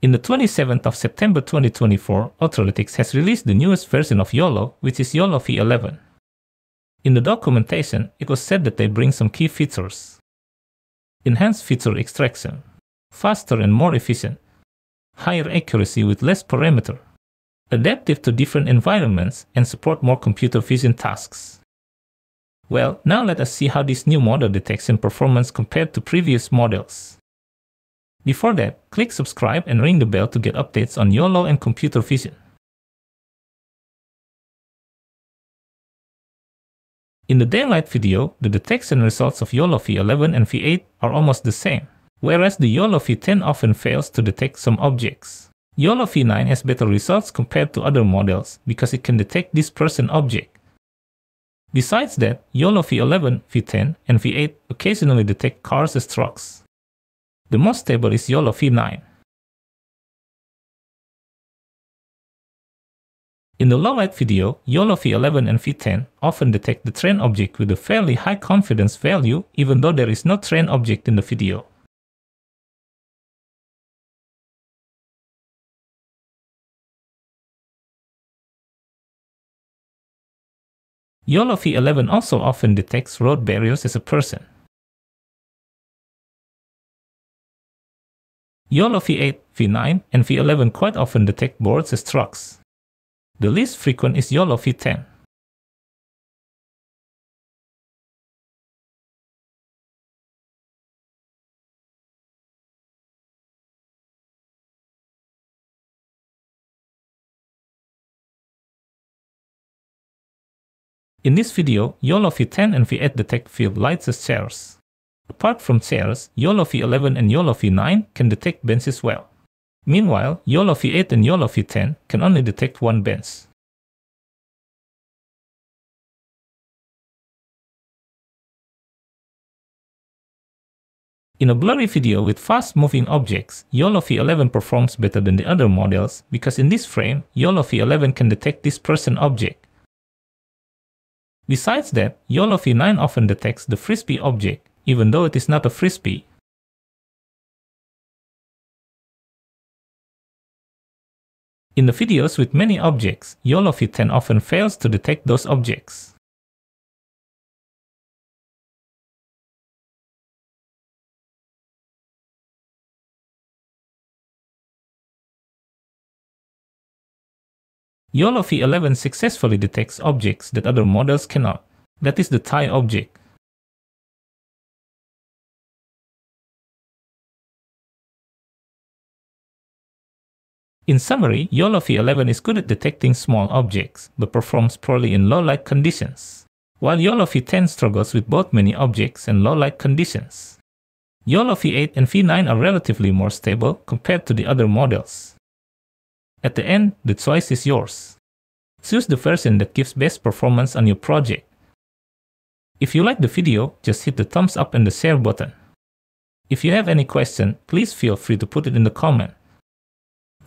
In the 27th of September 2024, Ultralytics has released the newest version of YOLO, which is YOLO v11. In the documentation, it was said that they bring some key features. Enhanced feature extraction, faster and more efficient, higher accuracy with less parameter, adaptive to different environments, and support more computer vision tasks. Well, now let us see how this new model detects detection performance compared to previous models. Before that, click subscribe and ring the bell to get updates on YOLO and computer vision. In the daylight video, the detection results of YOLO V11 and V8 are almost the same, whereas the YOLO V10 often fails to detect some objects. YOLO V9 has better results compared to other models because it can detect this person object. Besides that, YOLO V11, V10, and V8 occasionally detect cars as trucks. The most stable is YOLO V9. In the low-light video, YOLO V11 and V10 often detect the train object with a fairly high confidence value even though there is no train object in the video. YOLO V11 also often detects road barriers as a person. YOLO V8, V9, and V11 quite often detect boards as trucks. The least frequent is YOLO V10. In this video, YOLO V10 and V8 detect field lights as chairs. Apart from chairs, YOLO V11 and YOLO V9 can detect benches as well. Meanwhile, YOLO V8 and YOLO V10 can only detect one bench. In a blurry video with fast-moving objects, YOLO V11 performs better than the other models because in this frame, YOLO V11 can detect this person object. Besides that, YOLO V9 often detects the frisbee object, even though it is not a frisbee. In the videos with many objects, YOLO V10 often fails to detect those objects. YOLO V11 successfully detects objects that other models cannot. That is the tie object. In summary, YOLO V11 is good at detecting small objects, but performs poorly in low light conditions, while YOLO V10 struggles with both many objects and low light conditions. YOLO V8 and V9 are relatively more stable compared to the other models. At the end, the choice is yours. Choose the version that gives best performance on your project. If you like the video, just hit the thumbs up and the share button. If you have any question, please feel free to put it in the comment.